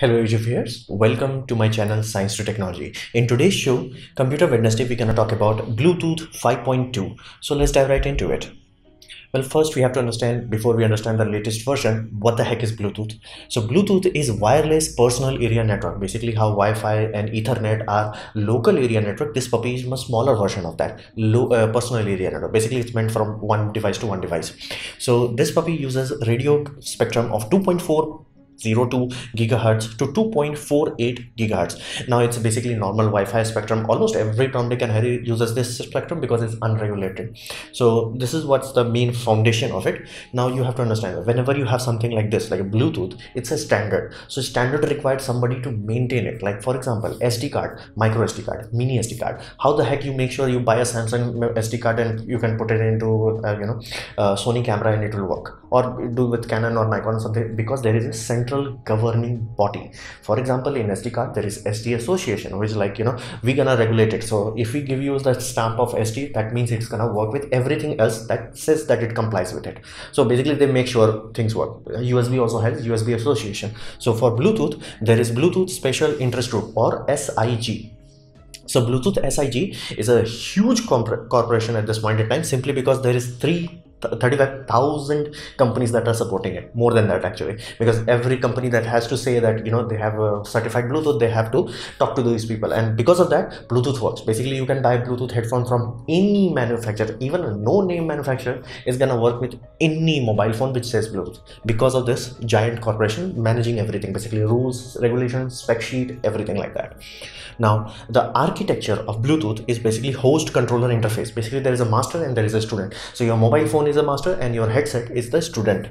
Hello viewers, welcome to my channel Science to Technology. In today's show, Computer Wednesday, we're gonna talk about Bluetooth 5.2. So let's dive right into it. Well, first we have to understand, before we understand the latest version, what the heck is Bluetooth? So Bluetooth is wireless personal area network. Basically how Wi-Fi and Ethernet are local area network. This puppy is a smaller version of that, low uh, personal area network. Basically it's meant from one device to one device. So this puppy uses radio spectrum of 2.4 0.02 gigahertz to 2.48 gigahertz. Now it's basically normal wi-fi spectrum. Almost every dick and harry uses this spectrum because it's unregulated. So this is what's the main foundation of it. Now you have to understand whenever you have something like this like a bluetooth it's a standard. So standard requires somebody to maintain it. Like for example sd card micro sd card mini sd card. How the heck you make sure you buy a samsung sd card and you can put it into uh, you know uh, sony camera and it will work? Or do with canon or nikon or something because there is a central central governing body. For example in sd card there is sd association which like you know we're gonna regulate it. So if we give you the stamp of sd that means it's gonna work with everything else that says that it complies with it. So basically they make sure things work. Usb also has usb association. So for bluetooth there is bluetooth special interest group or sig so Bluetooth SIG is a huge corporation at this point in time simply because there is three 35,000 companies that are supporting it more than that actually. Because every company that has to say that you know they have a certified bluetooth they have to talk to these people. And because of that bluetooth works. Basically you can buy bluetooth headphone from any manufacturer. Even a no name manufacturer is gonna work with any mobile phone which says bluetooth. Because of this giant corporation managing everything. Basically rules regulations spec sheet everything like that. Now the architecture of bluetooth is basically host controller interface. Basically there is a master and there is a student. So your mobile phone is a master and your headset is the student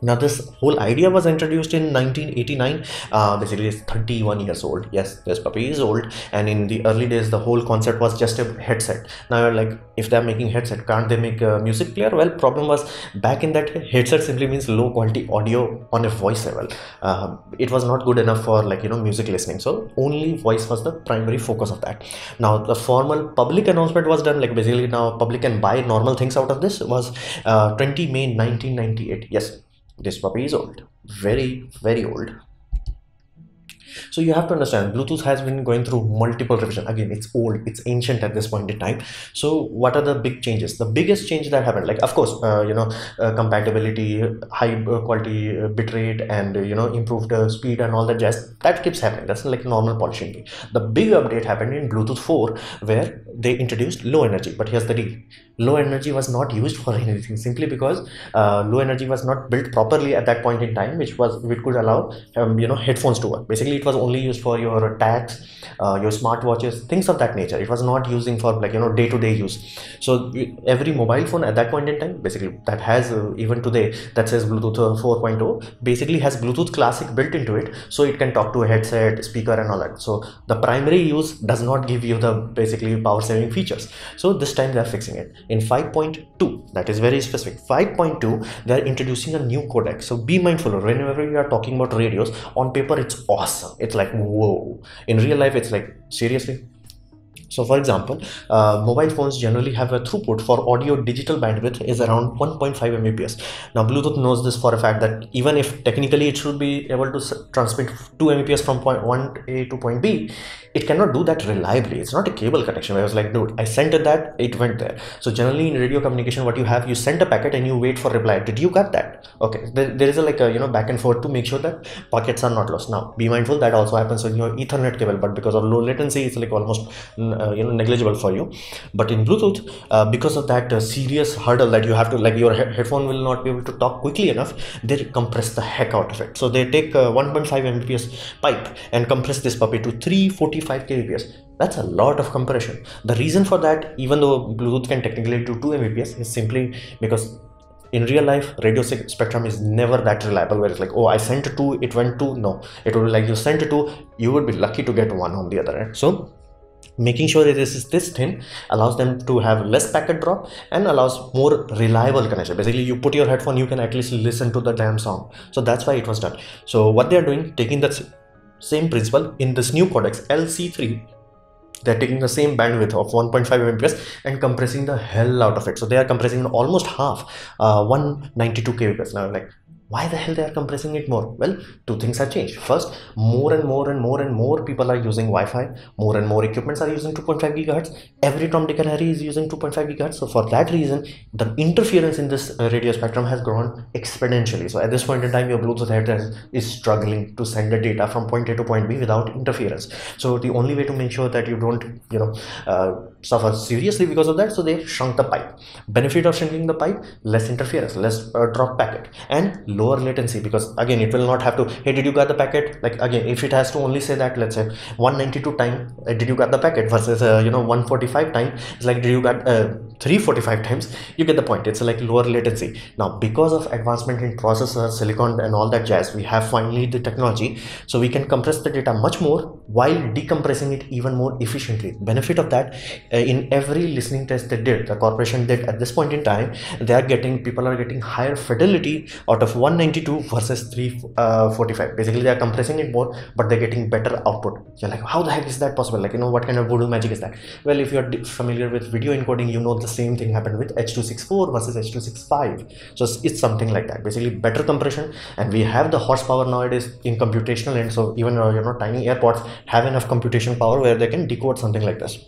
now this whole idea was introduced in 1989 uh, basically it's 31 years old. Yes this puppy is old. And in the early days the whole concept was just a headset. Now you're like if they're making headset can't they make a music player? Well problem was back in that headset simply means low quality audio on a voice level. Uh, it was not good enough for like you know music listening. So only voice was the primary focus of that. Now the formal public announcement was done like basically now public can buy normal things out of this was uh, 20 may 1998 yes this puppy is old. Very very old. So you have to understand bluetooth has been going through multiple revision. Again it's old it's ancient at this point in time. So what are the big changes? The biggest change that happened like of course uh, you know uh, compatibility high uh, quality uh, bitrate and uh, you know improved uh, speed and all that jazz that keeps happening. That's like normal polishing. The big update happened in bluetooth 4 where they introduced low energy. But here's the deal low energy was not used for anything simply because uh, low energy was not built properly at that point in time which was which could allow um, you know headphones to work. Basically it was only used for your tags uh, your smartwatches things of that nature. It was not using for like you know day-to-day -day use. So every mobile phone at that point in time basically that has uh, even today that says bluetooth uh, 4.0 basically has bluetooth classic built into it so it can talk to a headset speaker and all that. So the primary use does not give you the basically power saving features. So this time they are fixing it in 5.2 that is very specific. 5.2 they are introducing a new codec. So be mindful. Whenever you are talking about radios on paper it's awesome. It's like whoa. In real life it's like seriously so for example, uh, mobile phones generally have a throughput for audio digital bandwidth is around 1.5 Mbps. Now Bluetooth knows this for a fact that even if technically it should be able to transmit 2 Mbps from point 1A to point B, it cannot do that reliably. It's not a cable connection I was like, dude, I sent it that, it went there. So generally in radio communication, what you have, you send a packet and you wait for reply. Did you get that? Okay, there, there is a like a, you know, back and forth to make sure that packets are not lost. Now be mindful that also happens on your ethernet cable, but because of low latency, it's like almost uh, you know negligible for you. But in bluetooth uh, because of that uh, serious hurdle that you have to like your he headphone will not be able to talk quickly enough they compress the heck out of it. So they take uh, 1.5 mbps pipe and compress this puppy to 345 kbps. That's a lot of compression. The reason for that even though bluetooth can technically do 2 mbps is simply because in real life radio spectrum is never that reliable where it's like oh i sent two it went two. No. It would be like you sent two you would be lucky to get one on the other end. So making sure is this is this thin allows them to have less packet drop and allows more reliable connection. Basically you put your headphone you can at least listen to the damn song so that's why it was done. So what they are doing taking that same principle in this new codecs lc3 they're taking the same bandwidth of 1.5 mbps and compressing the hell out of it. So they are compressing almost half uh, 192 kbps now like why the hell they are compressing it more? Well two things have changed. First more and more and more and more people are using wi-fi. More and more equipments are using 2.5 gigahertz. Every tom dick and harry is using 2.5 gigahertz. So for that reason the interference in this uh, radio spectrum has grown exponentially. So at this point in time your bluetooth headset is struggling to send the data from point a to point b without interference. So the only way to make sure that you don't you know uh, suffer seriously because of that so they shrunk the pipe. Benefit of shrinking the pipe less interference less uh, drop packet. And lower latency because again it will not have to hey did you get the packet? Like again if it has to only say that let's say 192 time uh, did you get the packet? versus uh, you know 145 time it's like did you get uh, 345 times you get the point. It's like lower latency. Now because of advancement in processor silicon and all that jazz we have finally the technology so we can compress the data much more while decompressing it even more efficiently. Benefit of that uh, in every listening test they did the corporation did at this point in time they are getting people are getting higher fidelity out of 192 versus 345 basically they are compressing it more but they're getting better output. You're like how the heck is that possible? Like you know what kind of voodoo magic is that? Well if you're familiar with video encoding you know the same thing happened with h264 versus h265 so it's something like that. Basically better compression and we have the horsepower nowadays in computational and so even uh, you know tiny airpods have enough computation power where they can decode something like this.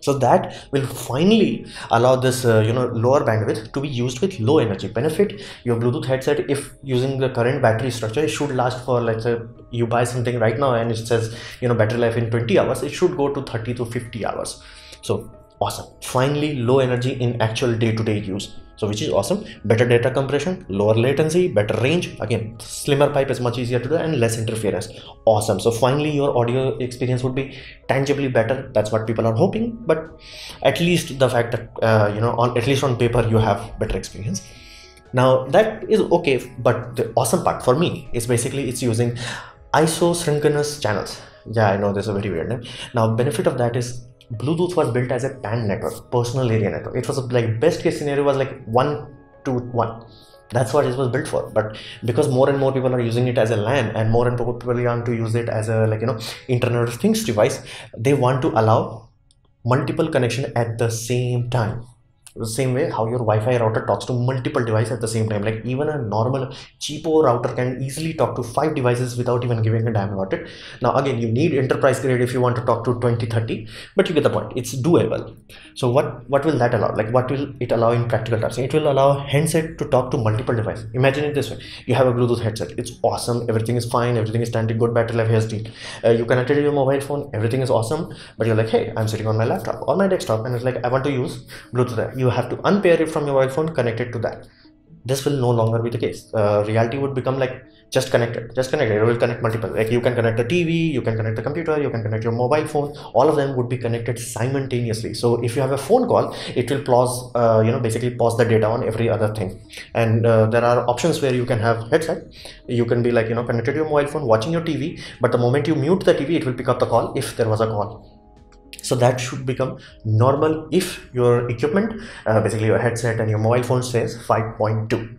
So that will finally allow this uh, you know lower bandwidth to be used with low energy. Benefit your bluetooth headset if using the current battery structure it should last for let's say you buy something right now and it says you know battery life in 20 hours it should go to 30 to 50 hours. So awesome. Finally low energy in actual day-to-day -day use. So which is awesome. Better data compression lower latency better range. Again slimmer pipe is much easier to do and less interference. Awesome. So finally your audio experience would be tangibly better. That's what people are hoping but at least the fact that uh, you know on at least on paper you have better experience. Now that is okay but the awesome part for me is basically it's using isosynchronous channels. Yeah i know this is a very weird name. Now benefit of that is Bluetooth was built as a PAN network, personal area network. It was like best case scenario was like one to one. That's what it was built for. But because more and more people are using it as a LAN and more and more people want to use it as a like you know Internet of Things device, they want to allow multiple connection at the same time the same way how your Wi-Fi router talks to multiple devices at the same time. Like even a normal cheapo router can easily talk to five devices without even giving a damn about it. Now again, you need enterprise grade if you want to talk to 20, 30, but you get the point. It's doable. So what what will that allow? Like what will it allow in practical terms? It will allow handset to talk to multiple devices. Imagine it this way: you have a Bluetooth headset. It's awesome. Everything is fine. Everything is standing Good battery life. Here's Uh, you connected to your mobile phone. Everything is awesome. But you're like, hey, I'm sitting on my laptop or my desktop, and it's like I want to use Bluetooth. You have to unpair it from your mobile phone connect it to that. This will no longer be the case. Uh, reality would become like just connected just connected. It will connect multiple. Like you can connect the tv you can connect the computer you can connect your mobile phone. All of them would be connected simultaneously. So if you have a phone call it will pause uh, you know basically pause the data on every other thing. And uh, there are options where you can have headset. You can be like you know connected to your mobile phone watching your tv but the moment you mute the tv it will pick up the call if there was a call so that should become normal if your equipment uh, basically your headset and your mobile phone says 5.2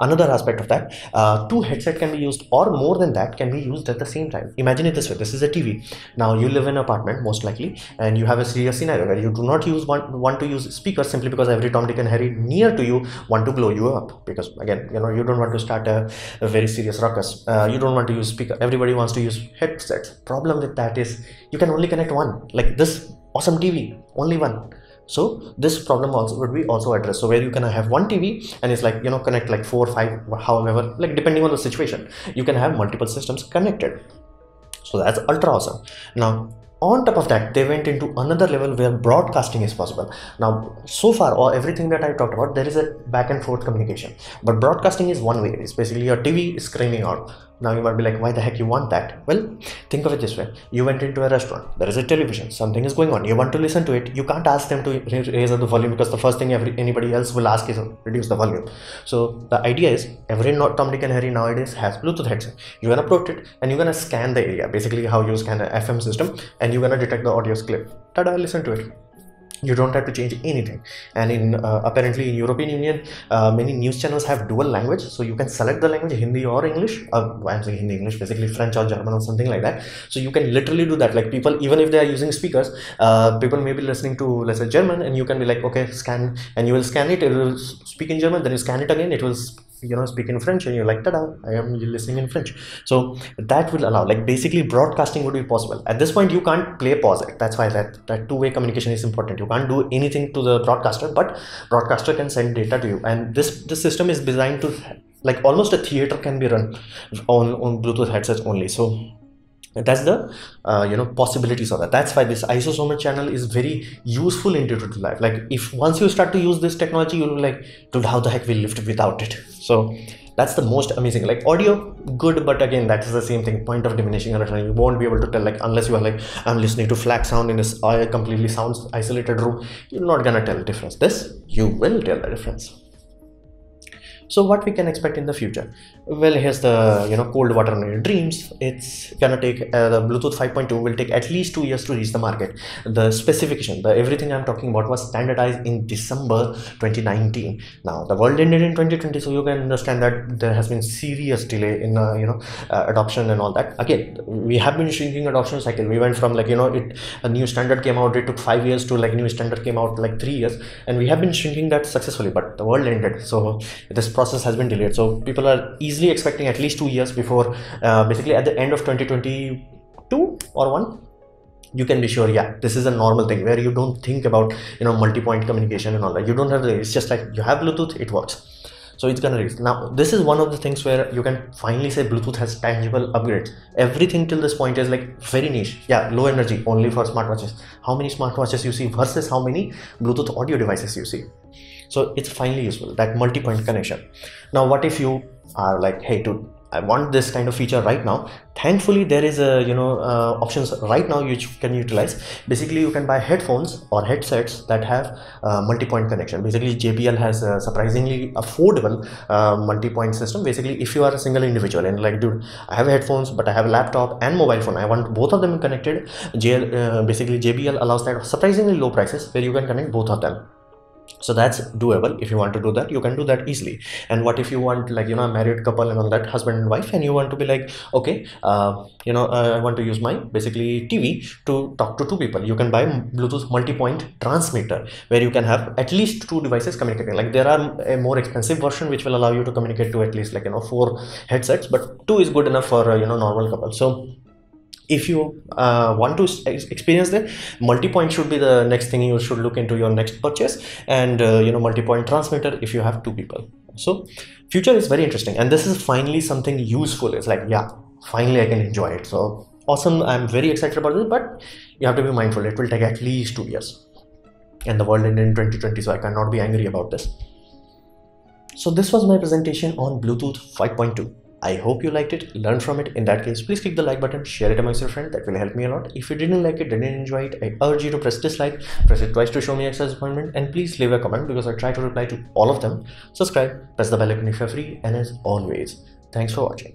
another aspect of that uh, two headset can be used or more than that can be used at the same time. Imagine it this way this is a tv now you live in an apartment most likely and you have a serious scenario where you do not use want, want to use speakers simply because every tom dick and harry near to you want to blow you up. Because again you know you don't want to start a, a very serious ruckus. Uh, you don't want to use speaker. Everybody wants to use headsets. Problem with that is you can only connect one. Like this awesome tv only one so this problem also would be also addressed. So where you can have one tv and it's like you know connect like four five however like depending on the situation you can have multiple systems connected. So that's ultra awesome. Now on top of that they went into another level where broadcasting is possible. Now so far or everything that i talked about there is a back and forth communication. But broadcasting is one way. It's basically your tv is screaming out now you might be like why the heck you want that? Well think of it this way. You went into a restaurant. There is a television. Something is going on. You want to listen to it. You can't ask them to raise the volume because the first thing every, anybody else will ask is reduce the volume. So the idea is every tom dick and harry nowadays has bluetooth headset. You're gonna put it and you're gonna scan the area basically how you scan an fm system and you're gonna detect the audio clip. Tada listen to it you don't have to change anything. And in uh, apparently in european union uh, many news channels have dual language. So you can select the language hindi or english. Uh, i'm saying hindi english basically french or german or something like that. So you can literally do that. Like people even if they are using speakers uh, people may be listening to let's say german and you can be like okay scan and you will scan it. It will speak in german then you scan it again. It will you know speak in french and you're like tada i am listening in french. So that will allow like basically broadcasting would be possible. At this point you can't play pause. It that's why that that two-way communication is important. You can't do anything to the broadcaster but broadcaster can send data to you. And this this system is designed to like almost a theater can be run on on bluetooth headsets only. So that's the uh, you know possibilities of that. That's why this isochronous channel is very useful in day-to-day life. Like if once you start to use this technology you'll be like dude how the heck we lived without it? So that's the most amazing. Like audio good but again that is the same thing. Point of diminishing return you won't be able to tell like unless you are like i'm listening to flat sound in this uh, completely sounds isolated room you're not gonna tell the difference. This you will tell the difference so what we can expect in the future? Well here's the you know cold water in your dreams. It's gonna take uh, the bluetooth 5.2 will take at least two years to reach the market. The specification the everything i'm talking about was standardized in december 2019 now the world ended in 2020 so you can understand that there has been serious delay in uh, you know uh, adoption and all that. Again we have been shrinking adoption cycle. We went from like you know it a new standard came out it took five years to like new standard came out like three years and we have been shrinking that successfully but the world ended. So this process has been delayed. So people are easily expecting at least two years before uh, basically at the end of 2022 or one you can be sure yeah this is a normal thing where you don't think about you know multi-point communication and all that. You don't have the it's just like you have bluetooth it works. So it's gonna reach now this is one of the things where you can finally say bluetooth has tangible upgrades. Everything till this point is like very niche. Yeah low energy only for smartwatches. How many smartwatches you see versus how many bluetooth audio devices you see so it's finally useful that multi-point connection now what if you are like hey dude I want this kind of feature right now. Thankfully, there is a you know uh, options right now you can utilize. Basically, you can buy headphones or headsets that have uh, multi-point connection. Basically, JBL has a surprisingly affordable uh, multi-point system. Basically, if you are a single individual and like, dude, I have headphones, but I have a laptop and mobile phone. I want both of them connected. JL, uh, basically, JBL allows that surprisingly low prices where you can connect both of them so that's doable. If you want to do that you can do that easily. And what if you want like you know a married couple and all that husband and wife and you want to be like okay uh, you know uh, i want to use my basically tv to talk to two people. You can buy bluetooth multi-point transmitter where you can have at least two devices communicating. Like there are a more expensive version which will allow you to communicate to at least like you know four headsets but two is good enough for uh, you know normal couple. So if you uh, want to experience that multi-point should be the next thing you should look into your next purchase. And uh, you know multi-point transmitter if you have two people. So future is very interesting. And this is finally something useful. It's like yeah finally i can enjoy it. So awesome. I'm very excited about it but you have to be mindful. It will take at least two years. And the world ended in 2020 so i cannot be angry about this. So this was my presentation on bluetooth 5.2 I hope you liked it, learned from it. In that case, please click the like button, share it amongst your friends. That will help me a lot. If you didn't like it, didn't enjoy it, I urge you to press dislike, press it twice to show me extra disappointment, and please leave a comment because I try to reply to all of them. Subscribe, press the bell icon if you're free, and as always, thanks for watching.